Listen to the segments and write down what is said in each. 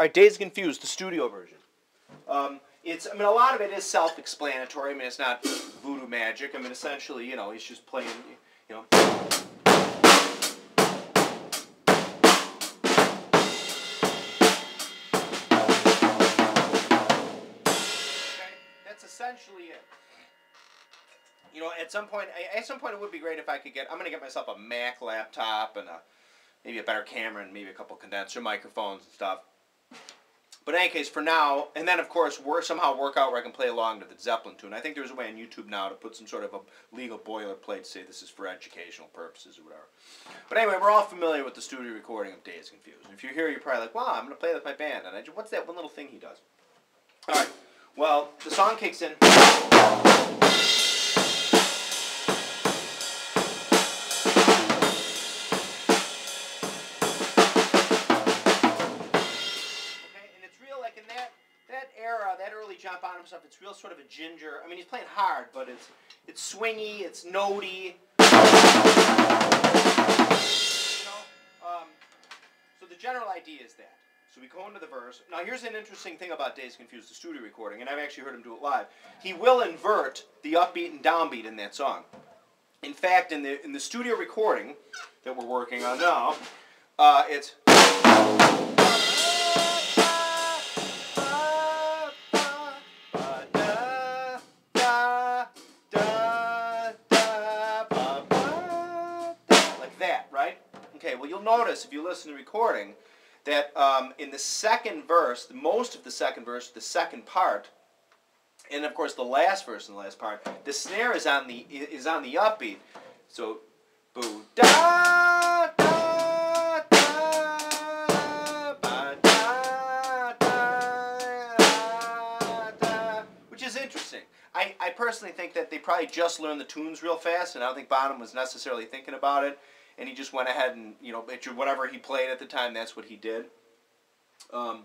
All right, Dazed Confused, the studio version. Um, it's, I mean, a lot of it is self-explanatory. I mean, it's not voodoo magic. I mean, essentially, you know, he's just playing, you know. Okay, that's essentially it. You know, at some point, at some point, it would be great if I could get. I'm gonna get myself a Mac laptop and a maybe a better camera and maybe a couple condenser microphones and stuff. But in any case, for now, and then of course, work somehow work out where I can play along to the Zeppelin tune. I think there's a way on YouTube now to put some sort of a legal boilerplate, say this is for educational purposes or whatever. But anyway, we're all familiar with the studio recording of Dazed Confused. If you're here, you're probably like, "Wow, I'm going to play with my band." And I just, what's that one little thing he does? All right. Well, the song kicks in. Stuff. It's real sort of a ginger. I mean, he's playing hard, but it's it's swingy, it's notey. You know, um, so the general idea is that. So we go into the verse. Now here's an interesting thing about Dazed Confused, the studio recording, and I've actually heard him do it live. He will invert the upbeat and downbeat in that song. In fact, in the in the studio recording that we're working on now, uh, it's Okay, well, you'll notice if you listen to the recording that um, in the second verse, most of the second verse, the second part, and of course the last verse and the last part, the snare is on the is on the upbeat. So, boo da da da ba da da da, which is interesting. I, I personally think that they probably just learned the tunes real fast, and I don't think Bonham was necessarily thinking about it, and he just went ahead and you know whatever he played at the time, that's what he did. Um,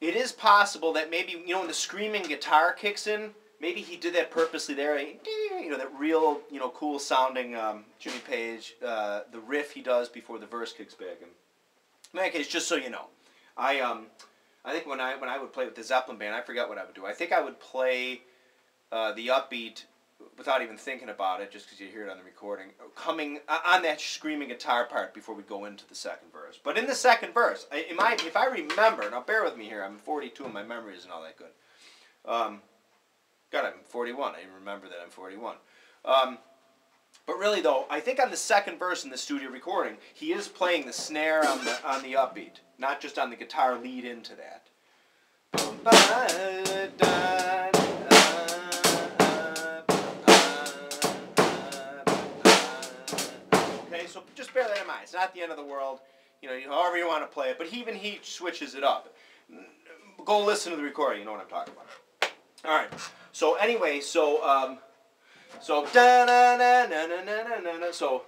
it is possible that maybe you know when the screaming guitar kicks in, maybe he did that purposely there. You know that real you know cool sounding um, Jimmy Page, uh, the riff he does before the verse kicks back in. In any case, just so you know, I um, I think when I when I would play with the Zeppelin band, I forgot what I would do. I think I would play uh, the upbeat without even thinking about it, just because you hear it on the recording, coming uh, on that screaming guitar part before we go into the second verse. But in the second verse, in my, if I remember, now bear with me here, I'm 42 and my memory isn't all that good. Um, God, I'm 41. I remember that I'm 41. Um, but really, though, I think on the second verse in the studio recording, he is playing the snare on the on the upbeat, not just on the guitar lead into that. So just bear that in mind. It's not the end of the world. You know, however you want to play it, but even he switches it up. Go listen to the recording. You know what I'm talking about. All right. So anyway, so um, so da na na na na na na na. So.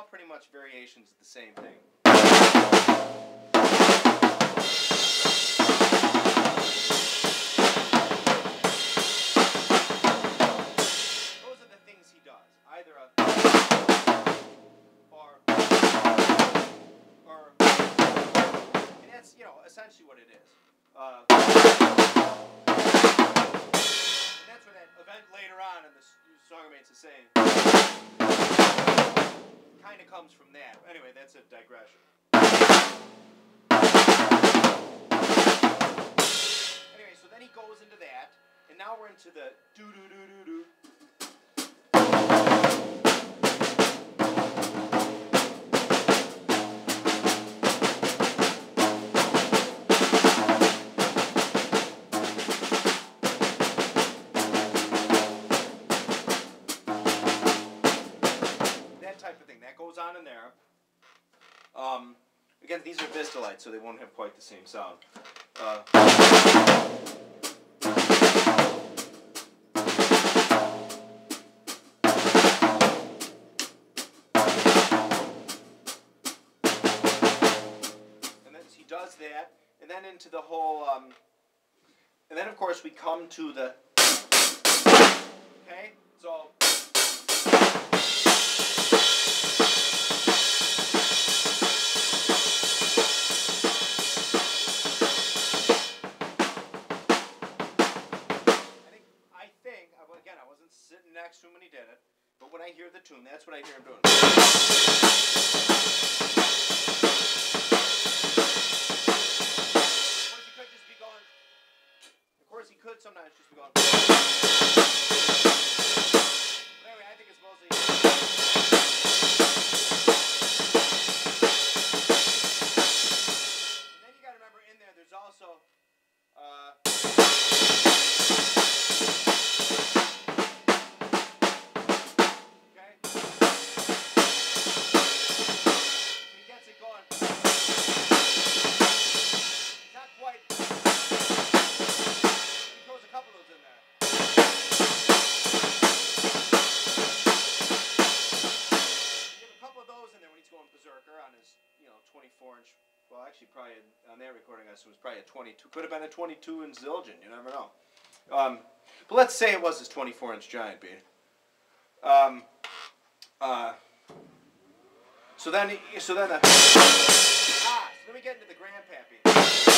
All pretty much variations of the same thing. Those are the things he does. Either a or or and that's you know essentially what it is. Uh, and that's what that event later on in the s- Song Remains is saying. Kind of comes from that. Anyway, that's a digression. Anyway, so then he goes into that, and now we're into the do do do do do. These are Vistalites, so they won't have quite the same sound. Uh, course, sometimes just going. Anyway, I think it's mostly. Actually, probably on that recording, I was probably a 22. Could have been a 22 in Zildjian. You never know. Um, but let's say it was his 24 inch giant beat. Um, uh, so then, he- so then, the, ah, so then we get into the grandpappy.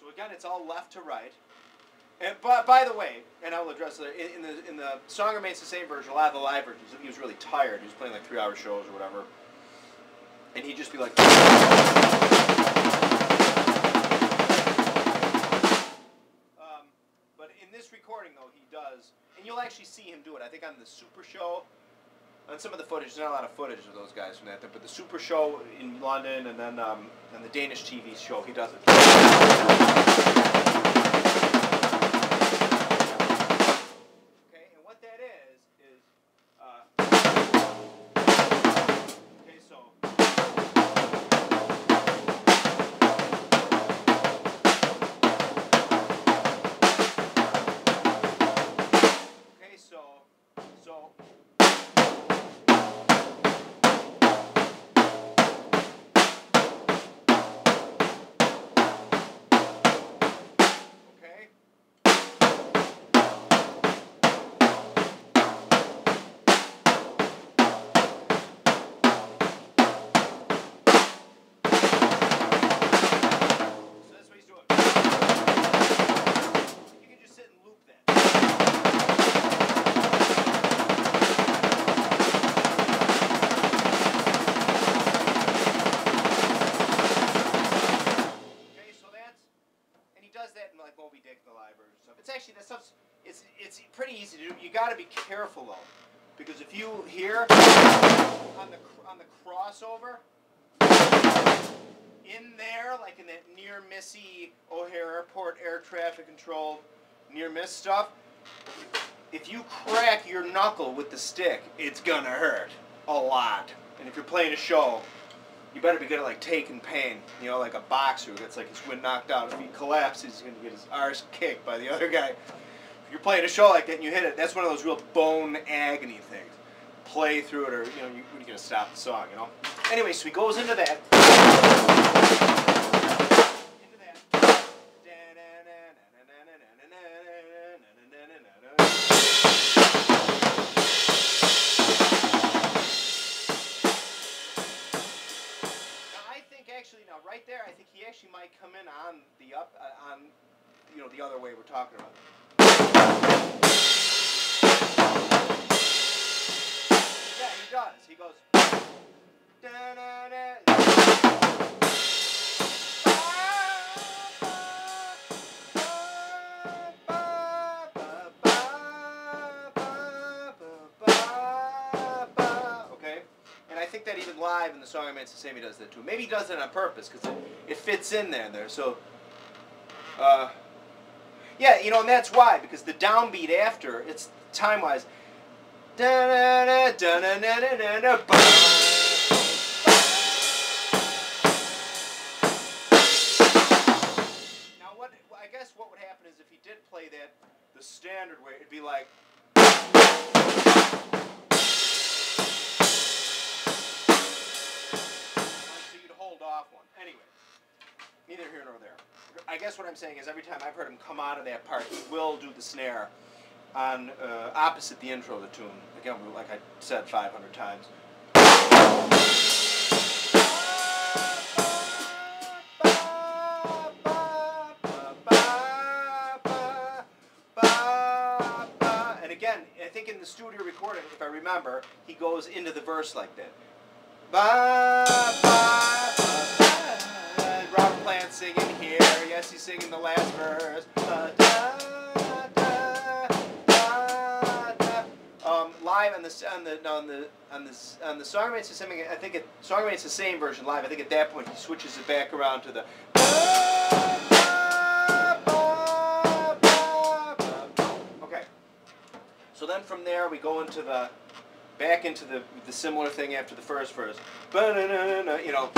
So again, it's all left to right. And by, by the way, and I will address it in, in the in the song remains the same version. A lot of the live versions, he was really tired. He was playing like three-hour shows or whatever, and he'd just be like. Um, but in this recording, though, he does, and you'll actually see him do it. I think on the Super Show, on some of the footage, there's not a lot of footage of those guys from that, but the Super Show in London, and then um, and the Danish TV show, he does it. Actually that stuff's, it's it's pretty easy to do. You got to be careful though, because if you hear on the on the crossover in there, like in that near missy O'Hare Airport air traffic control near miss stuff, if you crack your knuckle with the stick, it's gonna hurt a lot. And if you're playing a show, you better be good at like taking pain. You know, like a boxer who gets like his wind knocked out. If he collapses, he's gonna get his arse kicked by the other guy. If you're playing a show like that and you hit it, that's one of those real bone agony things. Play through it, or you know, you, you're gonna stop the song. You know. Anyway, so he goes into that. Yeah, he does. He goes. Okay? And I think that even live in the song I mean, it's the same he does that too. Maybe he does it on purpose because it, it fits in there there. So uh, Yeah, you know, and that's why because the downbeat after it's time wise. Da da da da da da da da. ba. Now, what I guess what would happen is if he did play that the standard way, it'd be like. So you'd hold off one. Anyway, neither here nor there. I guess what I'm saying is every time I've heard him come out of that part, he will do the snare on uh, opposite the intro of the tune. Again, like I said 500 times. And again, I think in the studio recording, if I remember, he goes into the verse like that. Ba, ba, He's singing the last verse. Da, da, da. Um, live on the on the on the on the on the Song Remains is singing. I think it Song Remains the same version live. I think at that point he switches it back around to the. Okay. So then from there we go into the back into the the similar thing after the first verse. You know.